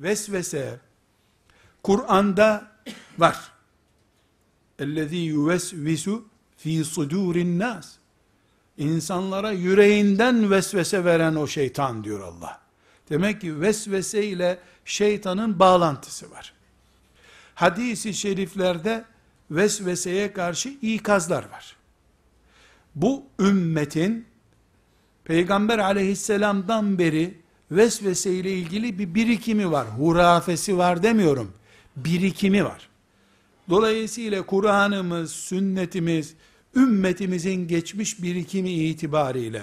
vesvese Kur'an'da var. Ellezî yuvesvisu fî sudûrin nas. İnsanlara yüreğinden vesvese veren o şeytan diyor Allah. Demek ki vesvese ile şeytanın bağlantısı var. Hadis-i şeriflerde vesveseye karşı ikazlar var. Bu ümmetin Peygamber aleyhisselamdan beri vesvese ile ilgili bir birikimi var. Hurafesi var demiyorum. Birikimi var. Dolayısıyla Kur'an'ımız, sünnetimiz, ümmetimizin geçmiş birikimi itibariyle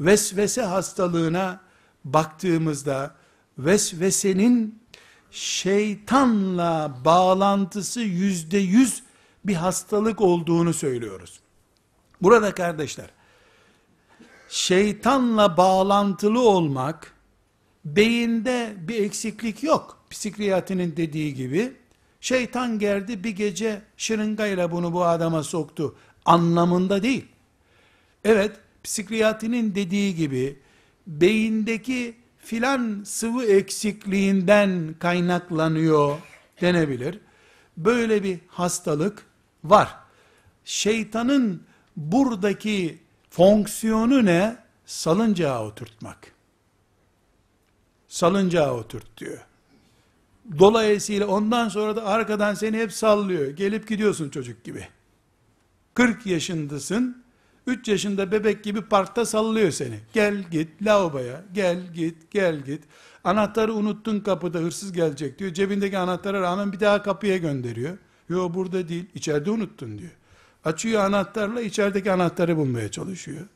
vesvese hastalığına baktığımızda vesvesenin şeytanla bağlantısı yüzde yüz bir hastalık olduğunu söylüyoruz. Burada kardeşler, şeytanla bağlantılı olmak, beyinde bir eksiklik yok. Psikiyatrinin dediği gibi, şeytan geldi bir gece şırıngayla bunu bu adama soktu anlamında değil. Evet, psikiyatrinin dediği gibi, beyindeki filan sıvı eksikliğinden kaynaklanıyor denebilir. Böyle bir hastalık var. Şeytanın buradaki fonksiyonu ne? Salıncağa oturtmak. Salıncağa oturt diyor. Dolayısıyla ondan sonra da arkadan seni hep sallıyor. Gelip gidiyorsun çocuk gibi. 40 yaşındasın. 3 yaşında bebek gibi parkta sallıyor seni. Gel git lavaboya, gel git, gel git. Anahtarı unuttun kapıda hırsız gelecek diyor. Cebindeki anahtara rağmen bir daha kapıya gönderiyor. Yo burada değil, içeride unuttun diyor. Açıyor anahtarla içerideki anahtarı bulmaya çalışıyor.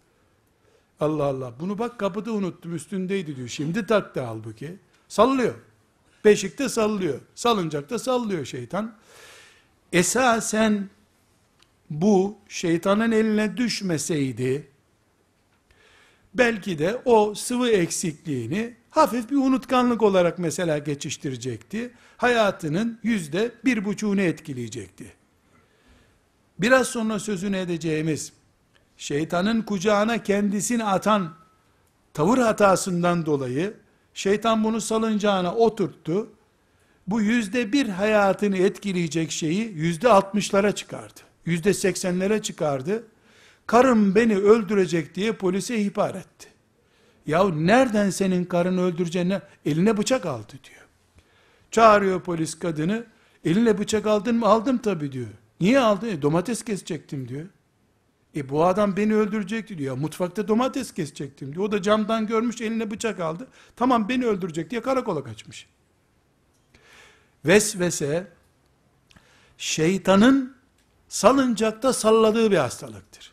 Allah Allah. Bunu bak kapıda unuttum üstündeydi diyor. Şimdi taktı halbuki. Sallıyor. Beşikte sallıyor. Salıncakta sallıyor şeytan. Esasen bu şeytanın eline düşmeseydi belki de o sıvı eksikliğini hafif bir unutkanlık olarak mesela geçiştirecekti. Hayatının yüzde bir buçuğunu etkileyecekti. Biraz sonra sözünü edeceğimiz şeytanın kucağına kendisini atan tavır hatasından dolayı şeytan bunu salıncağına oturttu. Bu yüzde bir hayatını etkileyecek şeyi yüzde altmışlara çıkardı. Yüzde seksenlere çıkardı. Karım beni öldürecek diye polise ihbar etti. Yahu nereden senin karını öldüreceğine eline bıçak aldı diyor. Çağırıyor polis kadını. Eline bıçak aldın mı? Aldım tabi diyor. Niye aldın? E, domates kesecektim diyor. E bu adam beni öldürecekti diyor. Mutfakta domates kesecektim diyor. O da camdan görmüş eline bıçak aldı. Tamam beni öldürecek diye karakola kaçmış. Vesvese şeytanın salıncakta salladığı bir hastalıktır.